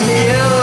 me.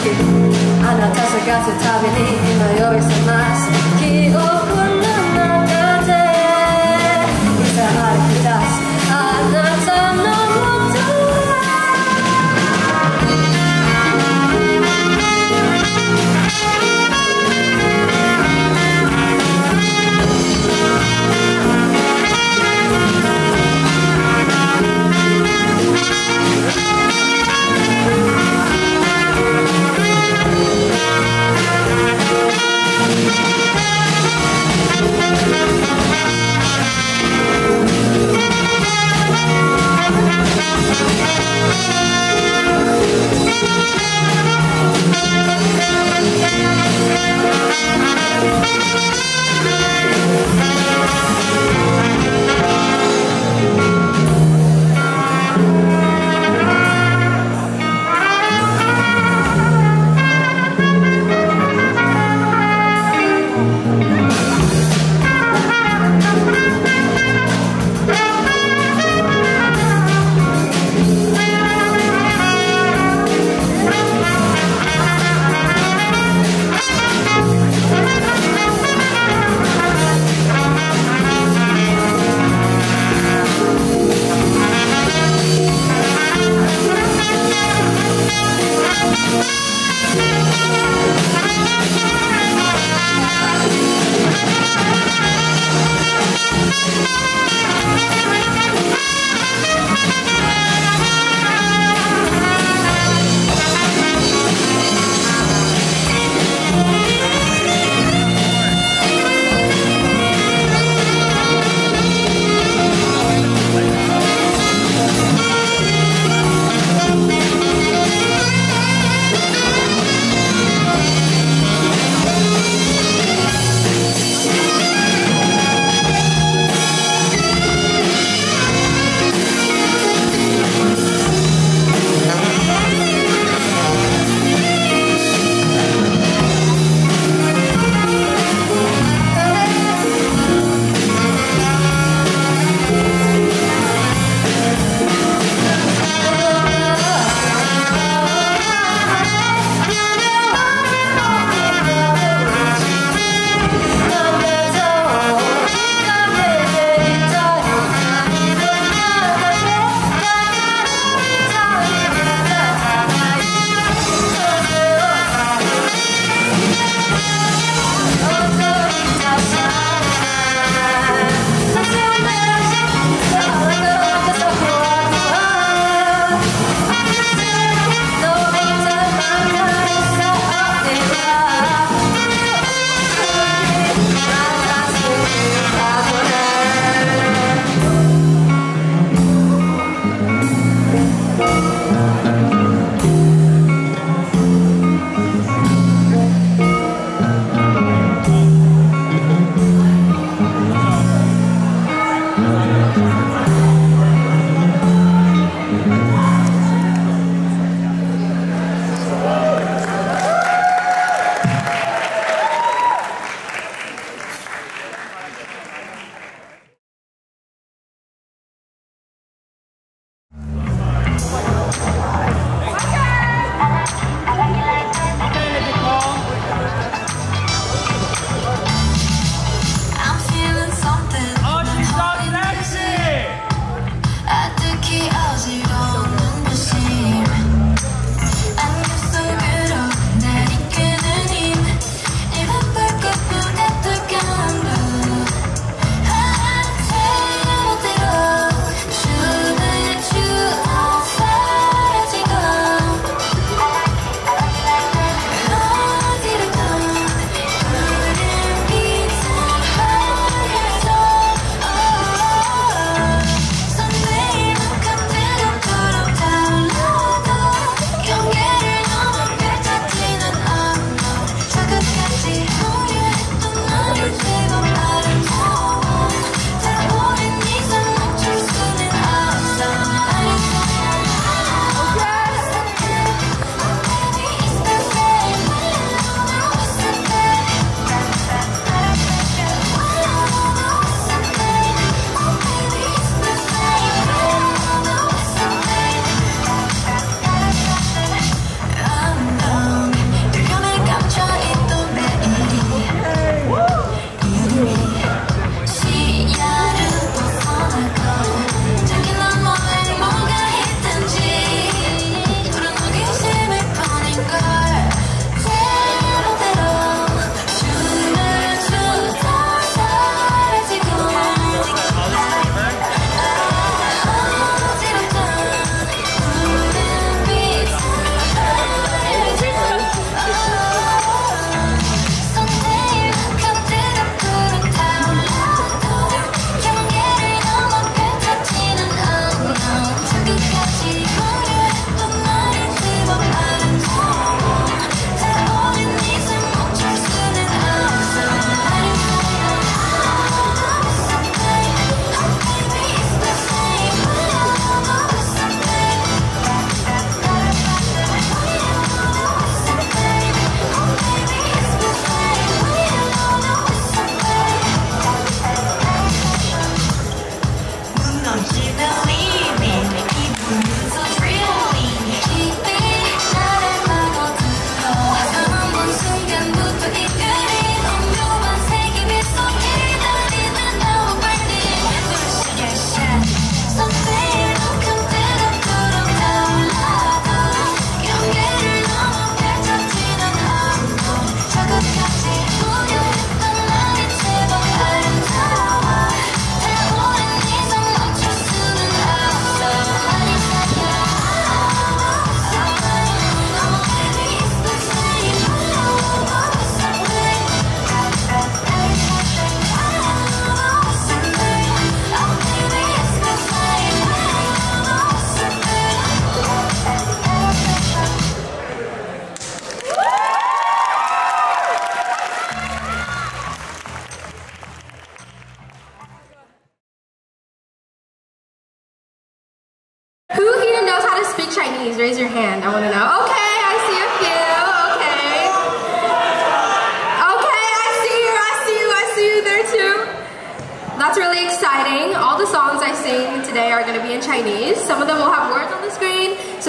あなた探すたびに今より覚ます記憶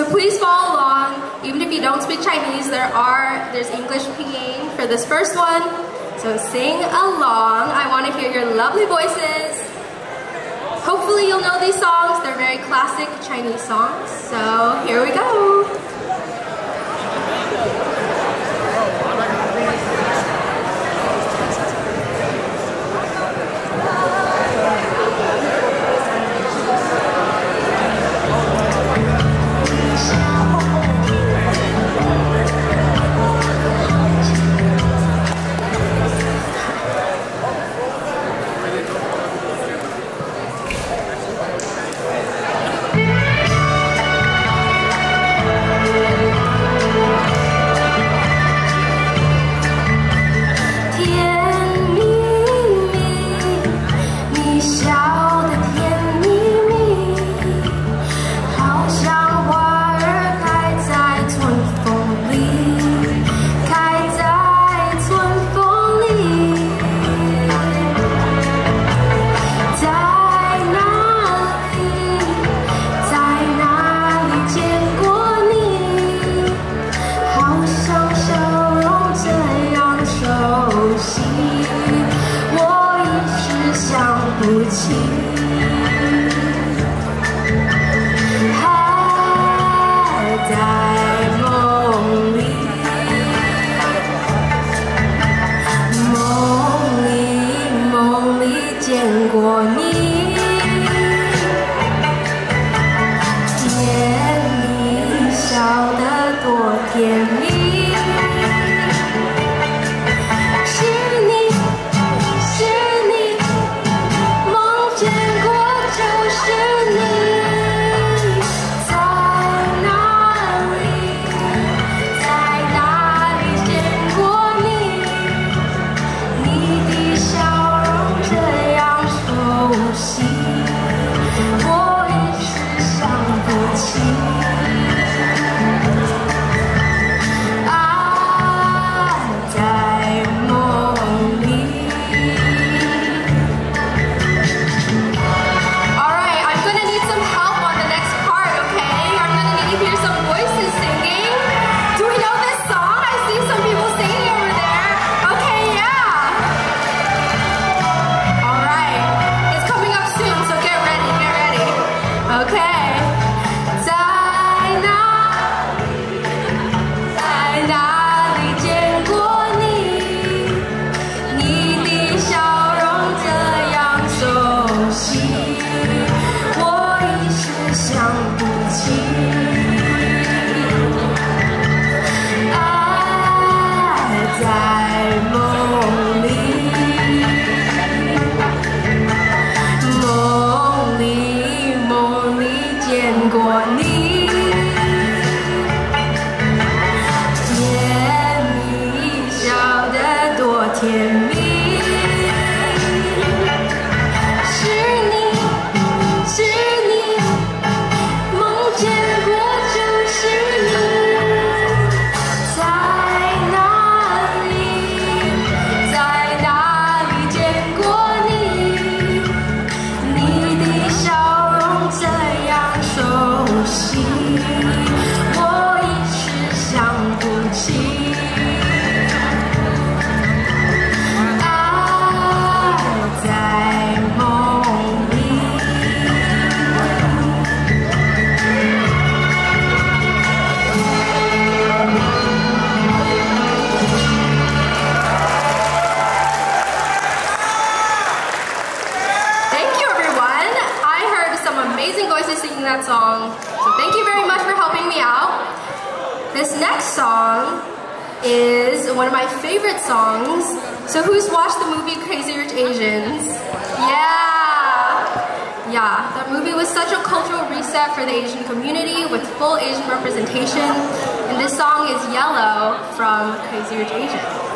please follow along. Even if you don't speak Chinese, there are there's English pinyin for this first one. So sing along. I want to hear your lovely voices. Hopefully you'll know these songs. They're very classic Chinese songs. So here we go. of my favorite songs. So who's watched the movie Crazy Rich Asians? Yeah! Yeah, that movie was such a cultural reset for the Asian community with full Asian representation. And this song is Yellow from Crazy Rich Asians.